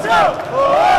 Brasil!